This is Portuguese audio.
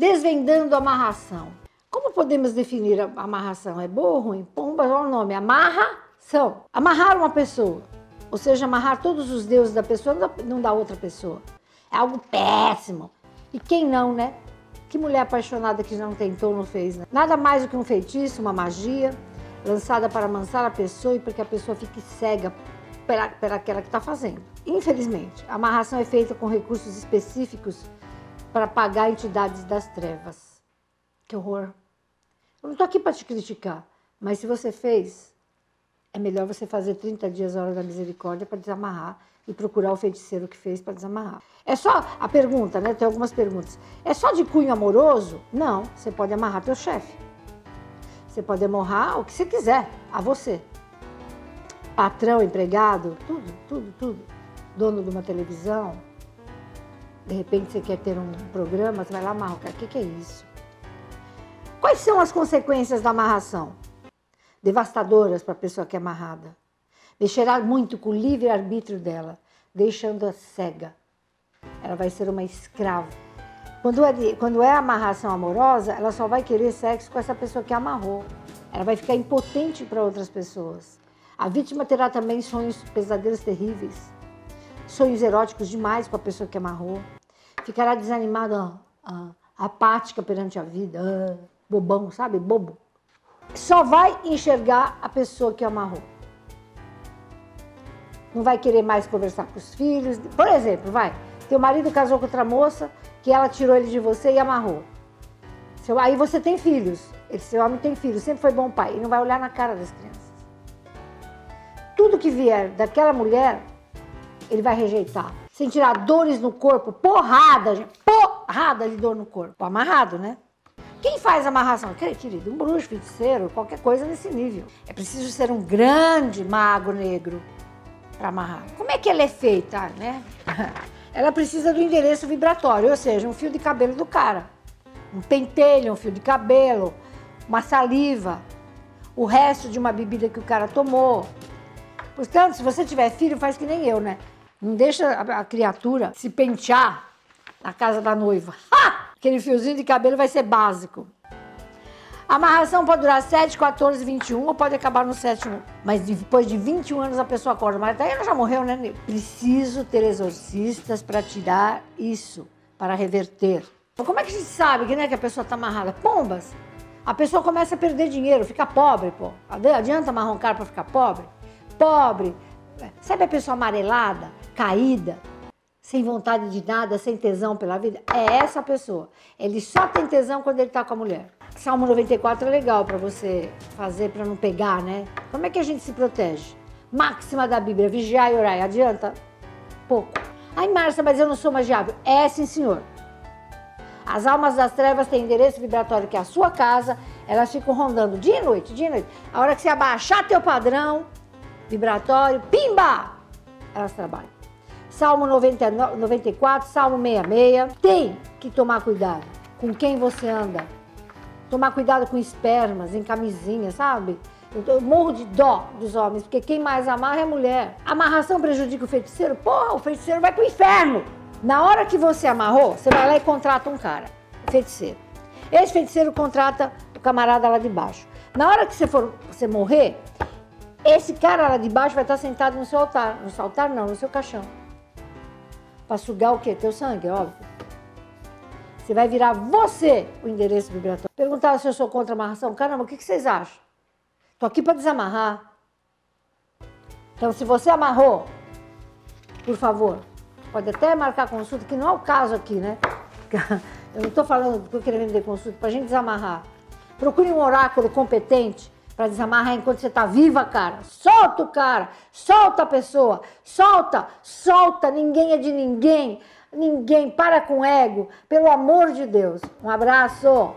Desvendando a amarração. Como podemos definir a amarração? É boa ou ruim? Pomba, olha o nome, amarração. Amarrar uma pessoa, ou seja, amarrar todos os deuses da pessoa, não da outra pessoa. É algo péssimo. E quem não, né? Que mulher apaixonada que não tentou, não fez, né? Nada mais do que um feitiço, uma magia, lançada para amansar a pessoa e para que a pessoa fique cega pela, pela aquela que está fazendo. Infelizmente, a amarração é feita com recursos específicos para pagar entidades das trevas. Que horror! Eu não estou aqui para te criticar, mas se você fez, é melhor você fazer 30 dias a hora da misericórdia para desamarrar e procurar o feiticeiro que fez para desamarrar. É só a pergunta, né? Tem algumas perguntas. É só de cunho amoroso? Não, você pode amarrar teu chefe. Você pode amarrar o que você quiser, a você. Patrão, empregado, tudo, tudo, tudo. Dono de uma televisão. De repente você quer ter um programa, você vai lá amarrar. O que, que é isso? Quais são as consequências da amarração? Devastadoras para a pessoa que é amarrada. Mexerá muito com o livre-arbítrio dela, deixando-a cega. Ela vai ser uma escrava. Quando é, quando é amarração amorosa, ela só vai querer sexo com essa pessoa que amarrou. Ela vai ficar impotente para outras pessoas. A vítima terá também sonhos, pesadelos terríveis, sonhos eróticos demais com a pessoa que amarrou. Ficará desanimada, apática perante a vida, bobão, sabe? Bobo. Só vai enxergar a pessoa que amarrou. Não vai querer mais conversar com os filhos. Por exemplo, vai. Teu marido casou com outra moça, que ela tirou ele de você e amarrou. Seu, aí você tem filhos. Seu homem tem filhos, sempre foi bom pai. E não vai olhar na cara das crianças. Tudo que vier daquela mulher, ele vai rejeitar. Sentirá dores no corpo, porrada, porrada de dor no corpo. Amarrado, né? Quem faz amarração? Querido, um bruxo, feiticeiro, qualquer coisa nesse nível. É preciso ser um grande mago negro para amarrar. Como é que ela é feita, né? Ela precisa do endereço vibratório, ou seja, um fio de cabelo do cara. Um pentelho, um fio de cabelo, uma saliva, o resto de uma bebida que o cara tomou. Portanto, se você tiver filho, faz que nem eu, né? Não deixa a criatura se pentear na casa da noiva. Ha! Aquele fiozinho de cabelo vai ser básico. A amarração pode durar 7, 14, 21 ou pode acabar no sétimo. Mas depois de 21 anos a pessoa acorda. Mas daí ela já morreu, né? Preciso ter exorcistas para tirar isso, para reverter. Então, como é que a gente sabe que, né, que a pessoa está amarrada? Pombas! A pessoa começa a perder dinheiro, fica pobre, pô. Adianta amarrar um cara para ficar pobre? Pobre. Sabe a pessoa amarelada, caída? sem vontade de nada, sem tesão pela vida, é essa pessoa. Ele só tem tesão quando ele está com a mulher. Salmo 94 é legal para você fazer para não pegar, né? Como é que a gente se protege? Máxima da Bíblia, vigiar e orar. Adianta? Pouco. Ai, Márcia, mas eu não sou magiável. É sim, senhor. As almas das trevas têm endereço vibratório que é a sua casa, elas ficam rondando dia e noite, dia e noite. A hora que você abaixar teu padrão vibratório, pimba! Elas trabalham. Salmo 90, 94, Salmo 66. Tem que tomar cuidado com quem você anda. Tomar cuidado com espermas, em camisinha, sabe? Eu, morro de dó dos homens, porque quem mais amarra é mulher. Amarração prejudica o feiticeiro? Porra, o feiticeiro vai pro inferno. Na hora que você amarrou, você vai lá e contrata um cara, feiticeiro. Esse feiticeiro contrata o camarada lá de baixo. Na hora que você for você morrer, esse cara lá de baixo vai estar sentado no seu altar. No seu altar não, no seu caixão para sugar o quê? Teu sangue, é óbvio. Você vai virar você o endereço vibratório. Perguntaram se eu sou contra a amarração. Caramba, o que, vocês acham? Tô aqui para desamarrar. Então, se você amarrou, por favor, pode até marcar consulta, que não é o caso aqui, né? Eu não estou falando que eu quero vender consulta, para a gente desamarrar. Procure um oráculo competente para desamarrar enquanto você está viva, cara. Solta o cara, solta a pessoa, solta, solta, ninguém é de ninguém, ninguém, para com ego, pelo amor de Deus. Um abraço.